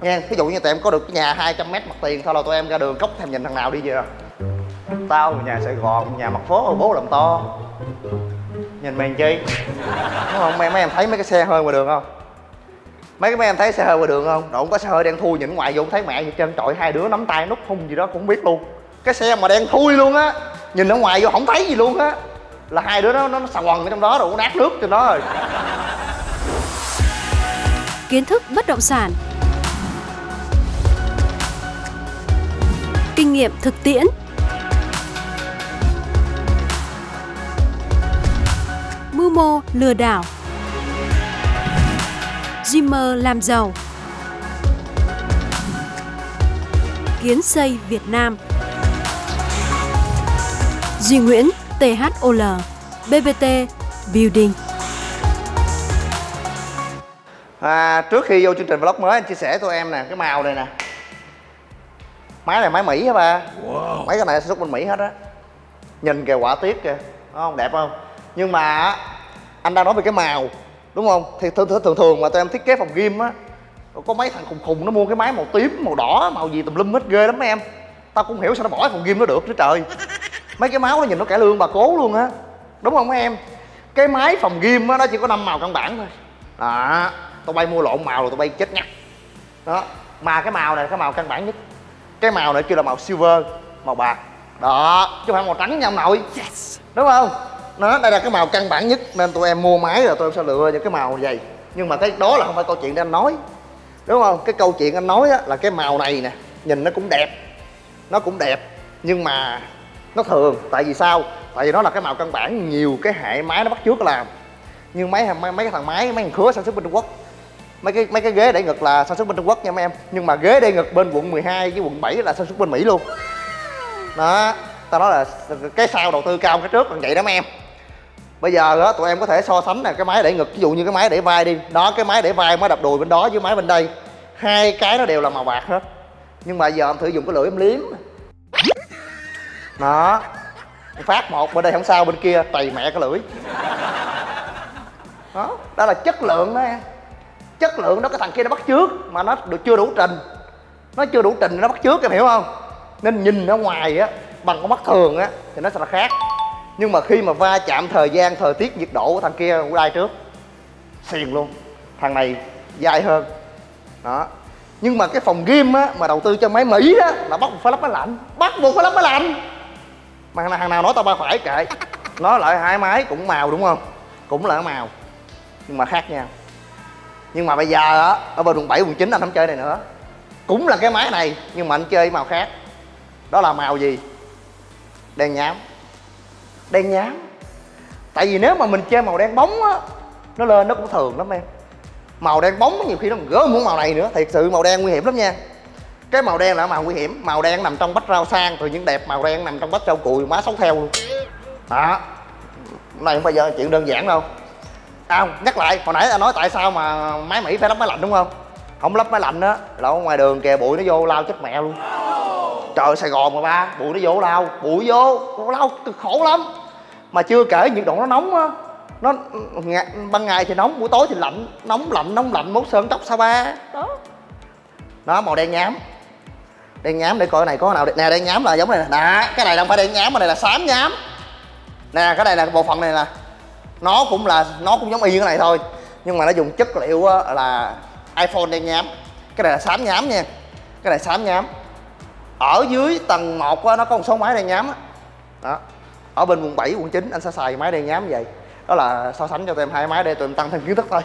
nha ví dụ như tụi em có được cái nhà 200 mét mặt tiền thôi là tụi em ra đường cốc thèm nhìn thằng nào đi về à? tao nhà sài gòn nhà mặt phố bố làm to. Nhìn mày chi? Đúng không? Mấy, mấy em thấy mấy cái xe hơi ngoài đường không? Mấy cái mấy em thấy xe hơi ngoài đường không? Đâu có xe hơi đen thui nhìn ngoài vô thấy mẹ gì chân trọi hai đứa nắm tay nút hung gì đó cũng không biết luôn. Cái xe mà đen thui luôn á nhìn ở ngoài vô không thấy gì luôn á. Là hai đứa nó nó, nó xà quần ở trong đó rồi nó nát nước trên đó rồi. Kiến thức bất động sản. Kinh nghiệm thực tiễn. Mưu mô lừa đảo. Dreamer làm giàu. Kiến xây Việt Nam. Duy Nguyễn THOL BBT Building. À, trước khi vô chương trình vlog mới anh chia sẻ tụi em nè cái màu này nè máy này máy mỹ hả ba? Wow. mấy cái này sản xuất bên mỹ hết á. Nhìn kìa quả tiết kìa. Đúng không đẹp không? Nhưng mà anh đang nói về cái màu đúng không? Thì thường thường, thường mà tụi em thiết kế phòng gym á có mấy thằng khùng khùng nó mua cái máy màu tím màu đỏ màu gì tùm lum hết ghê lắm mấy em. Tao cũng hiểu sao nó bỏ cái phòng gym nó được nữa trời. Mấy cái máu nó nhìn nó cải lương bà cố luôn á. Đúng không mấy em? Cái máy phòng gym á nó chỉ có năm màu căn bản thôi. Đó tao bay mua lộn màu rồi tao bay chết ngắt. Đó mà cái màu này là cái màu căn bản nhất cái màu này kêu là màu silver màu bạc. Đó chứ không phải màu trắng nha ông nội. Yes. đúng không? Nó đây là cái màu căn bản nhất nên tụi em mua máy rồi tụi em sẽ lựa những cái màu vậy. Nhưng mà cái đó là không phải câu chuyện để anh nói. Đúng không? Cái câu chuyện anh nói á, là cái màu này nè nhìn nó cũng đẹp. Nó cũng đẹp nhưng mà nó thường. Tại vì sao? Tại vì nó là cái màu căn bản nhiều cái hệ máy nó bắt trước làm. Nhưng mấy mấy, mấy cái thằng máy mấy thằng khứa sản xuất bên trung quốc mấy cái mấy cái ghế đẩy ngực là sản xuất bên trung quốc nha mấy em. Nhưng mà ghế đẩy ngực bên quận 12 với quận 7 là sản xuất bên mỹ luôn. Đó tao nói là cái sau đầu tư cao cái trước là vậy đó mấy em. Bây giờ đó tụi em có thể so sánh là cái máy đẩy ngực, ví dụ như cái máy đẩy vai đi. Đó, cái máy đẩy vai máy đập đùi bên đó với máy bên đây. Hai cái nó đều là màu bạc hết. Nhưng mà giờ em thử dùng cái lưỡi em liếm. Đó, phát một, bên đây không sao, bên kia tày mẹ cái lưỡi. Đó đó là chất lượng đó em chất lượng đó cái thằng kia nó bắt trước mà nó được chưa đủ trình. Nó chưa đủ trình nó bắt trước em hiểu không? Nên nhìn ở ngoài á bằng con mắt thường á thì nó sẽ là khác. Nhưng mà khi mà va chạm thời gian thời tiết nhiệt độ của thằng kia đai trước? Xiền luôn. Thằng này dai hơn. Đó. Nhưng mà cái phòng game á mà đầu tư cho máy mỹ á là bắt buộc phải lắp máy lạnh. Bắt buộc phải lắp máy lạnh. Mà hàng nào, hàng nào nói tao ba phải kệ. Nó lại hai máy cũng màu đúng không? Cũng là màu. Nhưng mà khác nhau nhưng mà bây giờ á ở bên quận 7, quận 9 anh không chơi này nữa. Cũng là cái máy này nhưng mà anh chơi màu khác. Đó là màu gì? Đen nhám. Đen nhám? Tại vì nếu mà mình chơi màu đen bóng á nó lên nó cũng thường lắm em. Màu đen bóng nhiều khi nó gỡ muốn màu này nữa. Thiệt sự màu đen nguy hiểm lắm nha. Cái màu đen là màu nguy hiểm. Màu đen nằm trong bách rau sang từ những đẹp. Màu đen nằm trong bách rau cùi má sống theo luôn. Đó. Này không bao giờ chuyện đơn giản đâu à, không nhắc lại hồi nãy anh nói tại sao mà máy mỹ phải lắp máy lạnh đúng không? Không lắp máy lạnh á là ở ngoài đường kìa bụi nó vô lao chết mẹ luôn. Trời sài gòn mà ba bụi nó vô lao bụi vô lao cực khổ lắm. Mà chưa kể nhiệt độ nó nóng á. Nó ban ngày thì nóng buổi tối thì lạnh nóng lạnh nóng lạnh mốt sơn tóc sa ba? Đó. Đó màu đen nhám. Đen nhám để coi này có nào nè đen nhám là giống này nè. Cái này không phải đen nhám mà này là xám nhám. Nè cái này là bộ phận này nè nó cũng là nó cũng giống y cái này thôi. Nhưng mà nó dùng chất liệu là iphone đen nhám. Cái này là xám nhám nha. Cái này xám nhám. Ở dưới tầng 1 nó có một số máy đen nhám đó. Ở bên quận 7, quận 9 anh sẽ xài máy đen nhám vậy. Đó là so sánh cho tụi em hai máy để tụi em tăng thêm kiến thức thôi.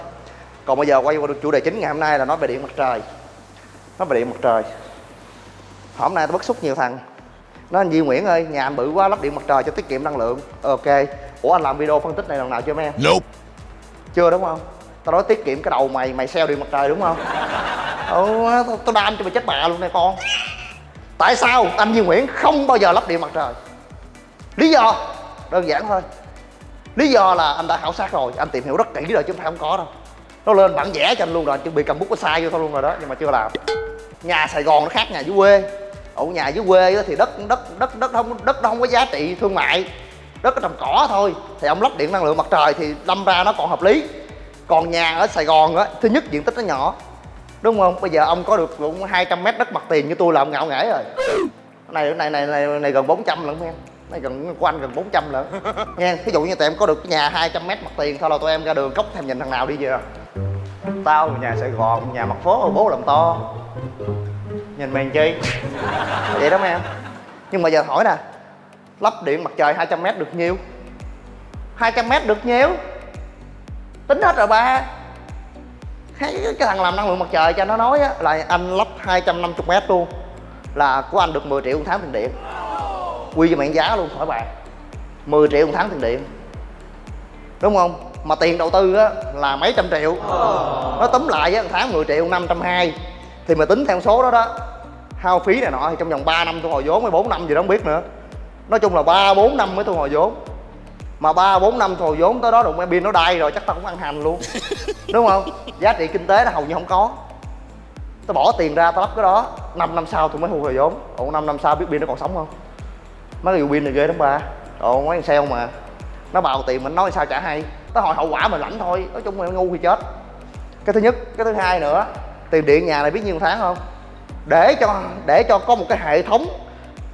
Còn bây giờ quay qua chủ đề chính ngày hôm nay là nói về điện mặt trời. Nói về điện mặt trời. Hôm nay tôi bức xúc nhiều thằng nó anh Duy Nguyễn ơi nhà anh bự quá lắp điện mặt trời cho tiết kiệm năng lượng. Ok. Ủa anh làm video phân tích này lần nào chưa mấy em nope. chưa đúng không? Tao nói tiết kiệm cái đầu mày mày sell điện mặt trời đúng không? Ừ, tao, tao đam cho mày chết bà luôn nè con. Tại sao anh Duy Nguyễn không bao giờ lắp điện mặt trời? Lý do? Đơn giản thôi. Lý do là anh đã khảo sát rồi anh tìm hiểu rất kỹ rồi chứ không phải không có đâu. Nó lên bản vẽ cho anh luôn rồi chuẩn bị cầm bút có sai vô thôi luôn rồi đó nhưng mà chưa làm. Nhà sài gòn nó khác nhà dưới quê ở nhà dưới quê thì đất đất đất đất không, đất nó không có giá trị thương mại. Đất có trồng cỏ thôi, thì ông lắp điện năng lượng mặt trời thì đâm ra nó còn hợp lý. Còn nhà ở sài gòn á, thứ nhất diện tích nó nhỏ, đúng không? Bây giờ ông có được cũng 200 mét đất mặt tiền như tôi là ông ngạo nghễ rồi. Này này này này này gần 400 lận em. Này gần, của anh gần 400 lận. Nghe ví dụ như tụi em có được cái nhà 200 mét mặt tiền, thôi là tụi em ra đường cốc thèm nhìn thằng nào đi chưa? Tao nhà sài gòn, nhà mặt phố, bố làm to nhìn mày chi vậy đó mấy em. Nhưng mà giờ hỏi nè lắp điện mặt trời 200 mét được nhiêu 200 mét được nhiêu tính hết rồi ba. Cái, cái thằng làm năng lượng mặt trời cho nó nói á, là anh lắp 250 mét luôn là của anh được 10 triệu một tháng tiền điện. Quy cho mạng giá luôn khỏi bàn. 10 triệu một tháng tiền điện. Đúng không? Mà tiền đầu tư á là mấy trăm triệu. Nó tóm lại á một tháng 10 triệu năm trăm hai. Thì mà tính theo số đó đó hao phí này nọ thì trong vòng 3 năm thu hồi vốn hay 4 năm gì đó không biết nữa. Nói chung là ba bốn năm mới thu hồi vốn. Mà ba bốn năm thu hồi vốn tới đó đụng cái pin nó đai rồi chắc tao cũng ăn hành luôn. Đúng không? Giá trị kinh tế nó hầu như không có. Tao bỏ tiền ra tao lắp cái đó. 5 năm sau tôi mới thu hồi vốn. Ủa 5 năm sau biết pin nó còn sống không? Mấy cái pin này ghê lắm ba. Ồ mấy thằng sale mà. Nó bào tiền mình nói sao chả hay. Tới hồi hậu quả mình lãnh thôi. Nói chung là ngu thì chết. Cái thứ nhất cái thứ hai nữa tiền điện nhà này biết nhiêu tháng không để cho để cho có một cái hệ thống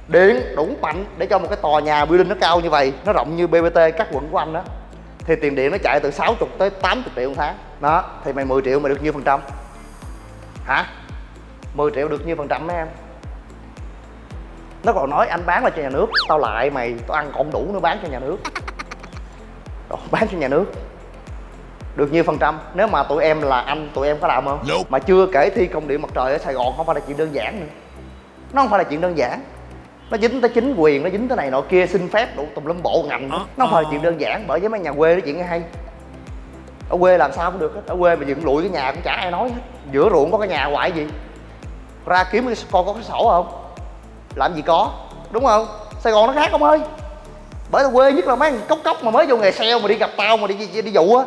điện đủ mạnh để cho một cái tòa nhà building nó cao như vậy nó rộng như bbt các quận của anh đó thì tiền điện nó chạy từ 60 tới 80 triệu một tháng. Đó thì mày 10 triệu mày được nhiêu phần trăm? Hả? 10 triệu được nhiêu phần trăm mấy em? Nó còn nói anh bán là cho nhà nước tao lại mày tao ăn còn đủ nữa bán cho nhà nước. Đồ, bán cho nhà nước được nhiêu phần trăm? Nếu mà tụi em là anh tụi em có làm không? Nope. mà chưa kể thi công điện mặt trời ở sài gòn không phải là chuyện đơn giản nữa. Nó không phải là chuyện đơn giản. Nó dính tới chính quyền nó dính tới này nọ kia xin phép đủ tùm lum bộ ngành. Nó không phải là chuyện đơn giản bởi với mấy nhà quê nói chuyện hay. Ở quê làm sao cũng được hết ở quê mà dựng lụi cái nhà cũng chả ai nói hết. Giữa ruộng có cái nhà hoài gì? Ra kiếm cái con có cái sổ không? Làm gì có đúng không? Sài gòn nó khác không ơi. Bởi tao quê nhất là mấy cốc cốc mà mới vô nghề sale mà đi gặp tao mà đi đi, đi dụ á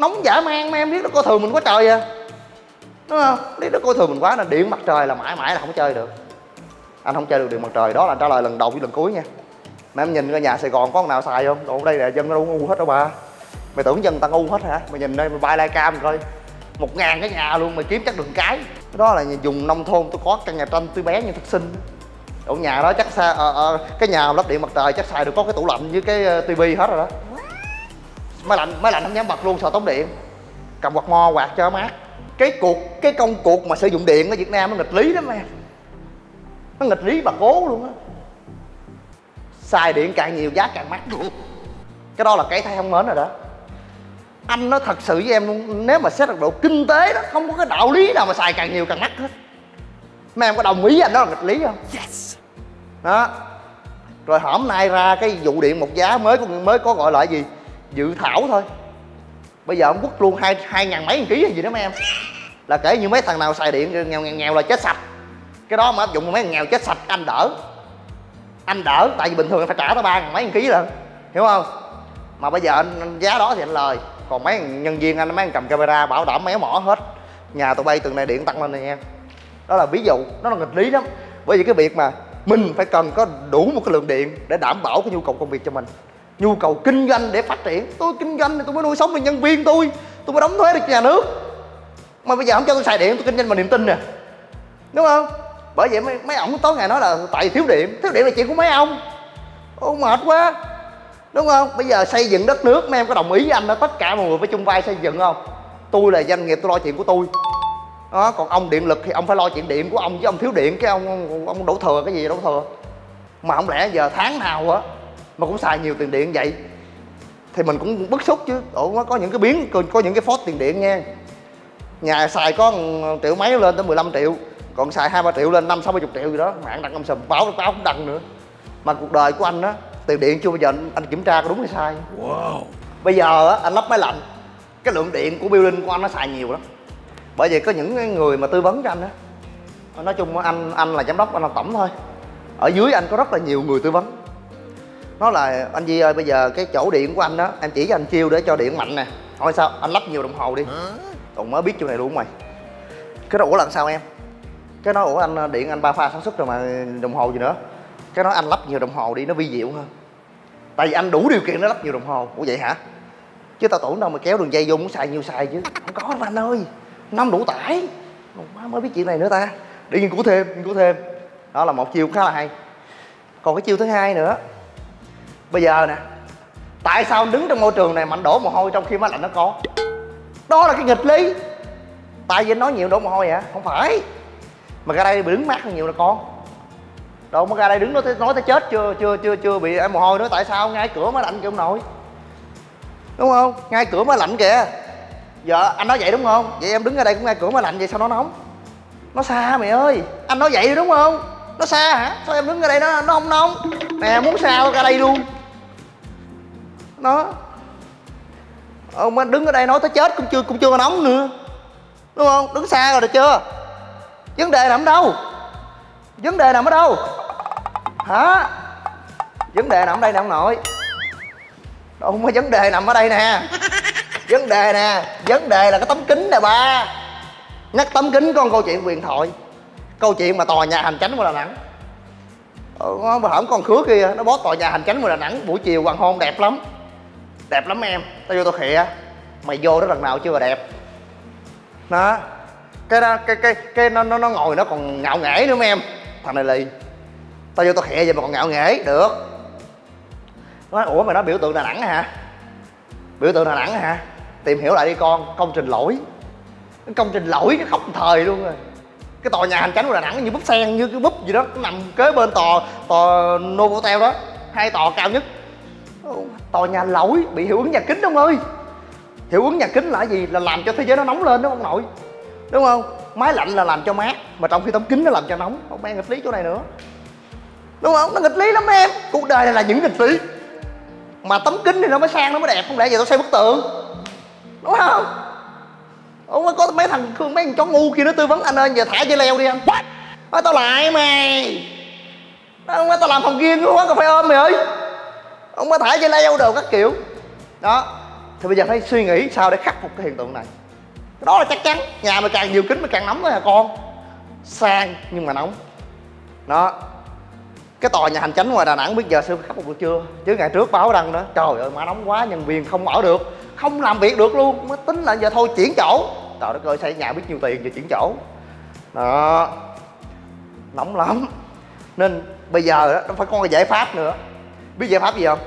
nóng dã man mà em biết nó coi thường mình quá trời à. Đúng không? Biết nó coi thường mình quá là điện mặt trời là mãi mãi là không chơi được. Anh không chơi được điện mặt trời. Đó là trả lời lần đầu với lần cuối nha. Mà em nhìn coi nhà sài gòn có con nào xài không? Còn đây là dân nó đâu ngu hết đâu bà. Mày tưởng dân ta ngu hết hả? Mày nhìn đây mày bay lai cam coi. Một ngàn cái nhà luôn mày kiếm chắc đường cái. Đó là dùng nông thôn tôi có căn nhà tranh tôi bé như thật xinh ở nhà đó chắc xa à, à, cái nhà lắp điện mặt trời chắc xài được có cái tủ lạnh với cái ờ, tivi hết rồi đó máy lạnh máy lạnh không dám bật luôn sợ tốn điện? Cầm quạt mo quạt cho mát. Cái cuộc cái công cuộc mà sử dụng điện ở việt nam nó nghịch lý lắm em. Nó nghịch lý bà cố luôn á. Xài điện càng nhiều giá càng mắc cái đó là cái thấy không mến rồi đó. Anh nói thật sự với em luôn nếu mà xét được độ kinh tế đó không có cái đạo lý nào mà xài càng nhiều càng mắc hết. Mấy em có đồng ý với anh đó là nghịch lý không? Yes. đó. Rồi hôm nay ra cái vụ điện một giá mới mới có gọi là gì dự thảo thôi. Bây giờ ông quất luôn hai hai ngàn mấy ký hay gì đó mấy em. Là kể như mấy thằng nào xài điện nghèo nghèo, nghèo là chết sạch. Cái đó mà áp dụng mấy thằng nghèo chết sạch anh đỡ. Anh đỡ tại vì bình thường anh phải trả tới ba ngàn mấy ký lần hiểu không? Mà bây giờ anh, anh giá đó thì anh lời. Còn mấy nhân viên anh mấy anh cầm camera bảo đảm méo mỏ hết. Nhà tụi bay từng này điện tăng lên này nha đó là ví dụ nó là nghịch lý lắm. Bởi vì cái việc mà mình phải cần có đủ một cái lượng điện để đảm bảo cái nhu cầu công việc cho mình nhu cầu kinh doanh để phát triển. Tôi kinh doanh thì tôi mới nuôi sống được nhân viên tôi. Tôi mới đóng thuế được nhà nước. Mà bây giờ không cho tôi xài điện tôi kinh doanh bằng niềm tin nè. Đúng không? Bởi vậy mấy, mấy ổng tối ngày nói là tại thiếu điện thiếu điện là chuyện của mấy ông. Ô mệt quá. Đúng không? Bây giờ xây dựng đất nước mấy em có đồng ý với anh đó tất cả mọi người phải chung vai xây dựng không? Tôi là doanh nghiệp tôi lo chuyện của tôi. Đó còn ông điện lực thì ông phải lo chuyện điện của ông chứ ông thiếu điện cái ông ông, ông đổ thừa cái gì đổ thừa. Mà không lẽ giờ tháng nào á mà cũng xài nhiều tiền điện vậy. Thì mình cũng bức xúc chứ. Ủa nó có những cái biến có, những cái phốt tiền điện nha. Nhà xài có triệu mấy lên tới 15 triệu còn xài hai ba triệu lên năm sáu mươi triệu gì đó mạng đăng âm sùm báo báo không đăng nữa. Mà cuộc đời của anh á tiền điện chưa bao giờ anh, anh kiểm tra có đúng hay sai. Wow. bây giờ á anh lắp máy lạnh cái lượng điện của building của anh nó xài nhiều lắm. Bởi vì có những người mà tư vấn cho anh á nói chung anh anh là giám đốc anh là tổng thôi. Ở dưới anh có rất là nhiều người tư vấn nó là, anh Di ơi, bây giờ cái chỗ điện của anh đó em chỉ cho anh chiêu để cho điện mạnh nè. Hỏi sao? Anh lắp nhiều đồng hồ đi. Còn mới biết chỗ này luôn mày. Cái đó, ủa lần sao em? Cái nói, ủa, anh ờ, điện anh ba pha sản xuất rồi mà đồng hồ gì nữa. Cái nói, anh lắp nhiều đồng hồ đi, nó vi diệu hơn. Tại vì anh đủ điều kiện để lắp nhiều đồng hồ. Ủa, vậy hả? Chứ tao tưởng đâu mà kéo đường dây vô muốn xài nhiều xài chứ. Không có đâu, anh ơi. Năm đủ tải. Má mới biết chuyện này nữa ta. Để nghiên cứu thêm, nghiên cứu thêm. Đó là một chiêu khá là hay. Còn cái chiêu thứ hai nữa bây giờ nè, tại sao đứng trong môi trường này mà anh đổ mồ hôi trong khi máy lạnh nó có? Đó là cái nghịch lý. Tại vì anh nói nhiều đổ mồ hôi hả? Không phải. Mà ra đây bị đứng mát hơn nhiều là con. Đâu mà ra đây đứng nói tới nói tới chết, chưa chưa chưa chưa bị em mồ hôi nữa, tại sao? Ngay cửa máy lạnh kìa ông nội. Đúng không? Ngay cửa máy lạnh kìa. Giờ anh nói vậy đúng không? Vậy em đứng ở đây cũng ngay cửa máy lạnh vậy, sao nó nóng? Nó xa mày ơi. Anh nói vậy đúng không? Nó xa hả? Sao em đứng ở đây nó nó không nóng? Nè, muốn sao ra đây luôn nó ông anh đứng ở đây nói tới chết cũng chưa cũng chưa nóng nữa. Đúng không? Đứng xa rồi được chưa? Vấn đề nằm đâu? Vấn đề nằm ở đâu? Hả? Vấn đề nằm ở đây nè ông nội. Đâu không có vấn đề nằm ở đây nè. Vấn đề nè. Vấn đề là cái tấm kính nè ba. Nhắc tấm kính con câu chuyện huyền thoại. Câu chuyện mà tòa nhà hành chánh của đà nẵng. Ờ, hổm con khứa kia. Nó bó tòa nhà hành chánh của đà nẵng buổi chiều hoàng hôn đẹp lắm đẹp lắm em. Tao vô tao khịa. Mày vô đó lần nào chưa mà đẹp. Đó cái đó, cái cái cái nó nó nó ngồi nó còn ngạo nghễ nữa mấy em. Thằng này lì. Tao vô tao khịa vậy mà còn ngạo nghễ, được. Nói, ủa, mày nói biểu tượng đà nẵng hả? Biểu tượng đà nẵng hả? Tìm hiểu lại đi con, công trình lỗi. Công trình lỗi, cái khóc thời luôn rồi. Cái tòa nhà hành chánh của đà nẵng như búp sen, như cái búp gì đó, nó nằm kế bên tòa tòa novotel đó. Hai tòa cao nhất tòa nhà lỗi bị hiệu ứng nhà kính ông ơi. Hiệu ứng nhà kính là gì? Là làm cho thế giới nó nóng lên đó ông nội? Đúng không? Máy lạnh là làm cho mát mà trong khi tấm kính nó làm cho nóng. Không mang nghịch lý chỗ này nữa. Đúng không? Nó nghịch lý lắm em. Cuộc đời này là những nghịch lý. Mà tấm kính thì nó mới sang nó mới đẹp. Không lẽ giờ tao xây bức tượng? Đúng không? Ông có mấy thằng mấy thằng chó ngu kia nó tư vấn anh ơi giờ thả dây leo đi anh. Nói tao lại mày. Ông tao làm phòng riêng quán cà phê ôm mày ơi ông mới thả dây leo đồ các kiểu. Đó. Thì bây giờ phải suy nghĩ sao để khắc phục cái hiện tượng này. Đó là chắc chắn. Nhà mà càng nhiều kính mà càng nóng thôi hả con? Sang, nhưng mà nóng. Đó. Cái tòa nhà hành chánh ngoài đà nẵng biết giờ sư khắc phục được chưa? Chứ ngày trước báo đăng đó, trời ơi mà nóng quá, nhân viên không ở được. Không làm việc được luôn, mới tính là giờ thôi chuyển chỗ. Trời đất ơi, xây nhà biết nhiêu tiền giờ chuyển chỗ. Đó. Nóng lắm. Nên bây giờ đó phải có cái giải pháp nữa biết giải pháp gì không?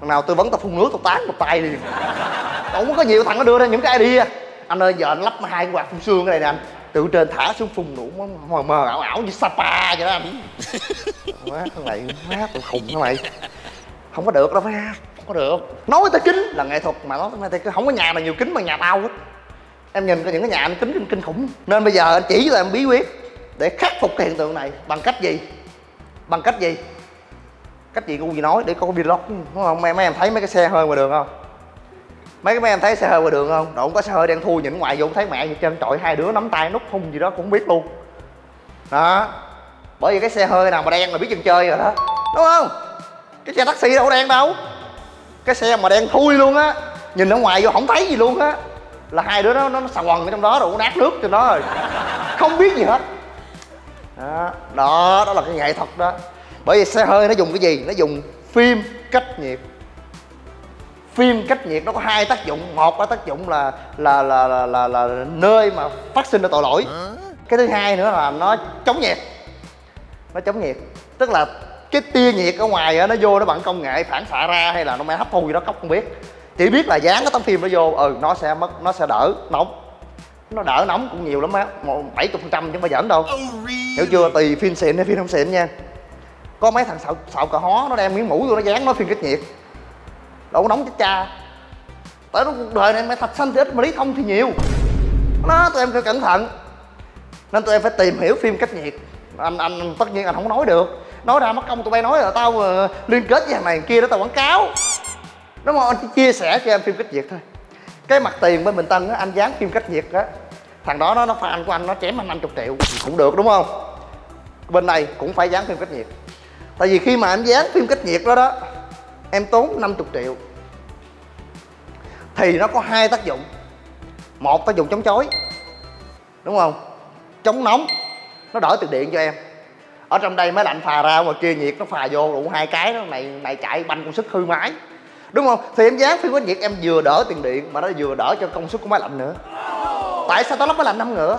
Thằng nào tư vấn tao phun nước tao tán một tay liền cũng có nhiều thằng nó đưa ra những cái idea. Anh ơi giờ anh lắp hai quạt phun xương cái này nè anh. Từ trên thả xuống phun đủ mờ mờ ảo ảo như sapa vậy đó anh. Má thằng này má tụi khùng thằng này không có được đâu phải không có được. Nói tới kính là nghệ thuật mà nói tới không có nhà nào nhiều kính bằng nhà tao hết em nhìn có những cái nhà anh kính kinh, kinh khủng. Nên bây giờ anh chỉ cho em bí quyết để khắc phục cái hiện tượng này. Bằng cách gì? Bằng cách gì cách gì cũng gì nói để có cái vlog. Đúng không? Mấy, mấy em thấy mấy cái xe hơi ngoài đường không? Mấy cái mấy em thấy xe hơi ngoài đường không? Đâu có xe hơi đang thui nhìn ngoài vô thấy mẹ gì chân trọi hai đứa nắm tay nút hung gì đó cũng biết luôn. Đó. Bởi vì cái xe hơi nào mà đen là biết chừng chơi rồi đó. Đúng không? Cái xe taxi đâu có đen đâu. Cái xe mà đen thui luôn á. Nhìn ở ngoài vô không thấy gì luôn á. Là hai đứa nó nó, nó xà quần ở trong đó rồi nát nước cho nó rồi. Không biết gì hết. Đó đó, đó là cái nghệ thuật đó bởi vì xe hơi nó dùng cái gì? Nó dùng phim cách nhiệt. Phim cách nhiệt nó có hai tác dụng. Một là tác dụng là là là là là, là, là nơi mà phát sinh ra tội lỗi. Cái thứ hai nữa là nó chống nhiệt. Nó chống nhiệt. Tức là cái tia nhiệt ở ngoài đó, nó vô nó bằng công nghệ phản xạ ra hay là nó may hấp thu gì đó cốc không biết. Chỉ biết là dán cái tấm phim nó vô ừ nó sẽ mất nó sẽ đỡ nóng. Nó đỡ nóng cũng nhiều lắm á bảy chục phần trăm chứ không phải giỡn đâu. Oh, hiểu chưa? Tùy phim xịn hay phim không xịn nha có mấy thằng xạo xạo cà hó nó đem miếng mũ vô nó dán nó phim cách nhiệt đâu có nóng chết cha. Tới lúc cuộc đời này mày thạch xanh thì ít mà lý thông thì nhiều. Nó tụi em phải cẩn thận. Nên tụi em phải tìm hiểu phim cách nhiệt. Anh anh tất nhiên anh không nói được. Nói ra mất công tụi bay nói là tao uh, liên kết với thằng này kia đó tao quảng cáo. Đúng không anh chỉ chia sẻ cho em phim cách nhiệt thôi. Cái mặt tiền bên bình tân á anh dán phim cách nhiệt á. Thằng đó nó nó fan của anh nó chém anh 50 triệu. Cũng được đúng không? Bên này cũng phải dán phim cách nhiệt tại vì khi mà em dán phim cách nhiệt đó đó, em tốn 50 triệu. Thì nó có hai tác dụng. Một tác dụng chống chói, đúng không? Chống nóng, nó đỡ tiền điện cho em. Ở trong đây máy lạnh phà ra, ngoài kia nhiệt nó phà vô đủ hai cái đó này này chạy banh công suất hư máy đúng không? Thì em dán phim cách nhiệt, em vừa đỡ tiền điện, mà nó vừa đỡ cho công suất của máy lạnh nữa. Tại sao tao lắp máy lạnh năm ngựa?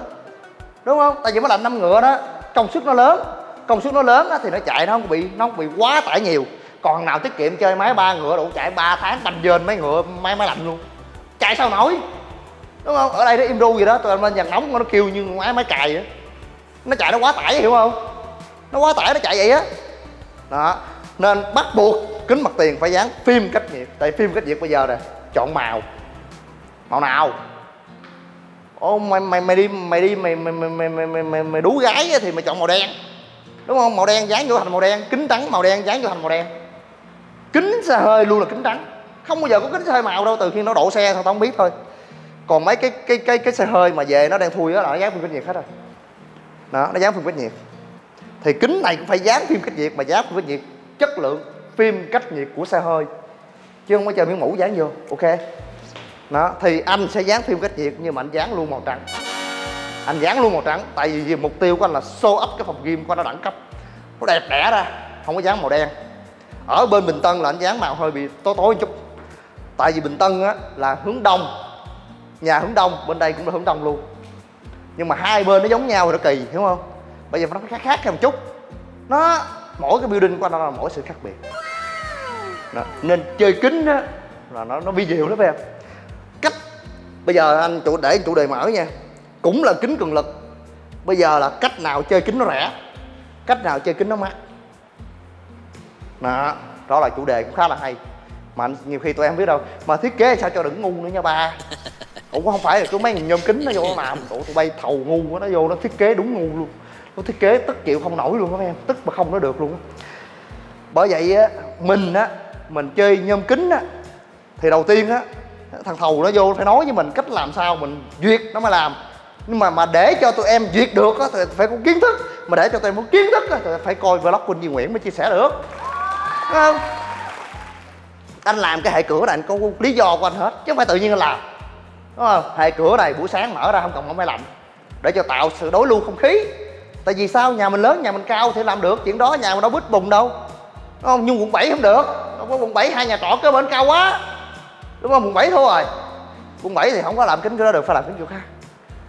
Đúng không? Tại vì máy lạnh năm ngựa đó, công suất nó lớn công suất nó lớn á, thì nó chạy nó không bị nó không bị quá tải nhiều. Còn nào tiết kiệm chơi máy ba ngựa đủ chạy 3 tháng banh dên mấy ngựa máy máy lạnh luôn. Chạy sao nổi? Đúng không? Ở đây nó im ru gì đó tụi anh lên dàn nóng nó kêu như máy máy cài vậy. Nó chạy nó quá tải hiểu không? Nó quá tải nó chạy vậy á. Đó. Nên bắt buộc kính mặt tiền phải dán phim cách nhiệt. Tại phim cách nhiệt bây giờ nè chọn màu. Màu nào? Ô mày mày mày đi mày đi mày mày mày mày mày, mày, mày, đú gái á thì mày chọn màu đen đúng không? Màu đen dán vô thành màu đen, kính trắng màu đen dán vô thành màu đen. Kính xe hơi luôn là kính trắng. Không bao giờ có kính xe hơi màu đâu, từ khi nó đổ xe thôi, tao không biết thôi. Còn mấy cái cái cái cái xe hơi mà về nó đang thui đó là nó dán phim cách nhiệt hết rồi. Đó, nó dán phim cách nhiệt thì kính này cũng phải dán phim cách nhiệt mà dán phim cách nhiệt chất lượng, phim cách nhiệt của xe hơi. Chứ không có chờ miếng mũ dán vô, ok? Đó, thì anh sẽ dán phim cách nhiệt nhưng mà anh dán luôn màu trắng anh dán luôn màu trắng, tại vì mục tiêu của anh là show up cái phòng gym của anh nó đẳng cấp. Nó đẹp đẽ ra, không có dán màu đen. Ở bên bình tân là anh dán màu hơi bị tối tối một chút. Tại vì bình tân á, là hướng đông, nhà hướng đông, bên đây cũng là hướng đông luôn. Nhưng mà hai bên nó giống nhau thì nó kỳ, hiểu không? Bây giờ nó khác khác thêm một chút. Nó, mỗi cái building của anh là mỗi sự khác biệt. Đó. nên chơi kính á, là nó nó vi diệu lắm em. Cách, bây giờ anh chủ để chủ đề mở nha cũng là kính cường lực. Bây giờ là cách nào chơi kính nó rẻ cách nào chơi kính nó mắc đó đó là chủ đề cũng khá là hay. Mà nhiều khi tụi em biết đâu mà thiết kế sao cho đừng ngu nữa nha ba. Cũng không phải là cứ mấy thằng nhôm kính nó vô nó làm tụi tụi bay thầu ngu quá nó vô nó thiết kế đúng ngu luôn. Nó thiết kế tức chịu không nổi luôn đó em tức mà không nó được luôn á. Bởi vậy á mình á mình chơi nhôm kính á thì đầu tiên á thằng thầu nó vô phải nói với mình cách làm sao mình duyệt nó mới làm nhưng mà mà để cho tụi em duyệt được á thì phải có kiến thức. Mà để cho tụi em có kiến thức á thì phải coi vlog của anh Duy Nguyễn mới chia sẻ được. Đúng không? Anh làm cái hệ cửa này anh có lý do của anh hết, chứ không phải tự nhiên anh làm. Đúng không? Hệ cửa này buổi sáng mở ra không cần máy lạnh để cho tạo sự đối lưu không khí. Tại vì sao? Nhà mình lớn, nhà mình cao thì làm được, chuyện đó nhà mình đâu bít bùng đâu. Đúng không? Nhưng quận 7 không được. Đâu có quận 7 hai nhà trọ kế bên cao quá. Đúng không? Quận 7 thôi. Rồi quận 7 thì không có làm kính, cái đó được, phải làm kính chỗ khác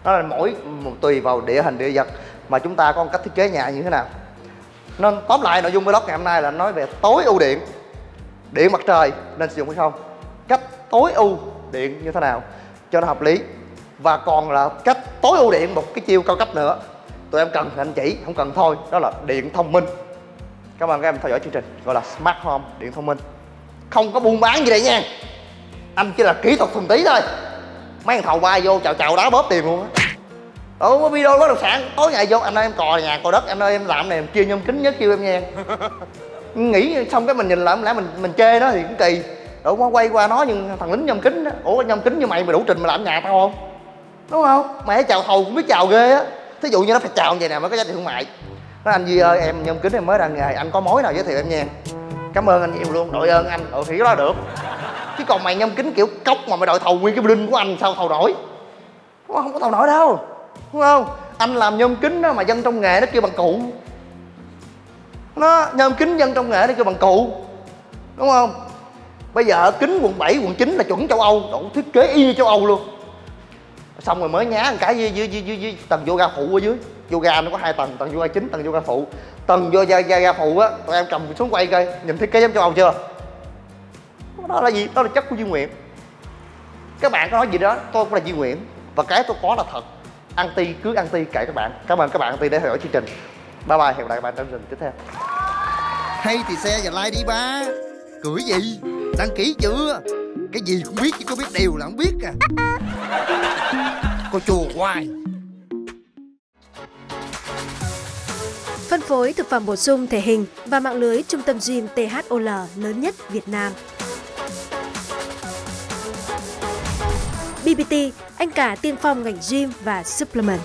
đó là mỗi một tùy vào địa hình, địa vật mà chúng ta có một cách thiết kế nhà như thế nào. Nên tóm lại nội dung vlog ngày hôm nay là nói về tối ưu điện điện mặt trời nên sử dụng hay không, cách tối ưu điện như thế nào cho nó hợp lý, và còn là cách tối ưu điện một cái chiêu cao cấp nữa. Tụi em cần thì anh chỉ, không cần thôi, đó là điện thông minh. Cảm ơn các em theo dõi chương trình, gọi là smart home, điện thông minh. Không có buôn bán gì đây nha. Anh chỉ là kỹ thuật thuần tí thôi mấy thằng thầu bay vô chào chào đá bóp tiền luôn á. Ừ có video bất động sản tối ngày vô anh ơi em cò nhà cò đất em ơi em làm này em chia nhôm kính nhất kêu em nha nghĩ xong cái mình nhìn lại lẽ mình mình chê nó thì cũng kỳ. Đủ nó quay qua nói nhưng thằng lính nhôm kính đó. Ủa nhôm kính như mày mày đủ trình mày làm nhà tao không? Đúng không? Mày chào thầu cũng biết chào ghê á. Thí dụ như nó phải chào như vậy nè mới có giá trị thương mại. Nói anh Duy ơi em nhôm kính em mới ra nghề anh có mối nào giới thiệu em nha. Cảm ơn anh nhiều luôn đội ơn anh. Đội thủy đó được chứ còn mày nhôm kính kiểu cốc mà mày đội thầu nguyên cái linh của anh sao thầu nổi? Không, không có thầu nổi đâu. Đúng không? Anh làm nhôm kính đó mà dân trong nghề nó kêu bằng cụ. Nó nhôm kính dân trong nghề nó kêu bằng cụ. Đúng không? Bây giờ kính quận 7, quận 9 là chuẩn châu âu đủ thiết kế y như châu âu luôn. Xong rồi mới nhá một cái dưới, dưới, dưới, dưới, dưới tầng yoga phụ ở dưới. Yoga nó có hai tầng tầng yoga chính tầng yoga phụ. Tầng yoga, yoga phụ á tụi em cầm xuống quay coi nhìn thiết kế giống châu âu chưa? Đó là gì? Đó là chất của duy nguyện các bạn có nói gì đó tôi cũng là duy nguyện và cái tôi có là thật. Anti cứ anti kệ các bạn. Cảm ơn các bạn anti để theo dõi chương trình. Bye bye hẹn gặp lại các bạn trong chương trình tiếp theo. Hay thì xe và like đi ba. Cười gì? Đăng ký chưa? Cái gì cũng biết chứ có biết điều là không biết à. Cô chùa hoài. Phân phối thực phẩm bổ sung thể hình và mạng lưới trung tâm gym THOL lớn nhất Việt Nam. BBT, anh cả tiên phong ngành gym và supplement.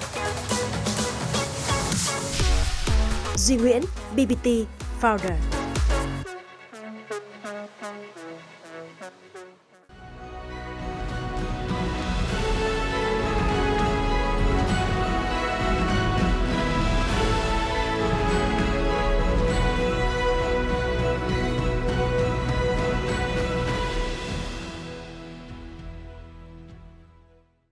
Duy Nguyễn, BBT Founder.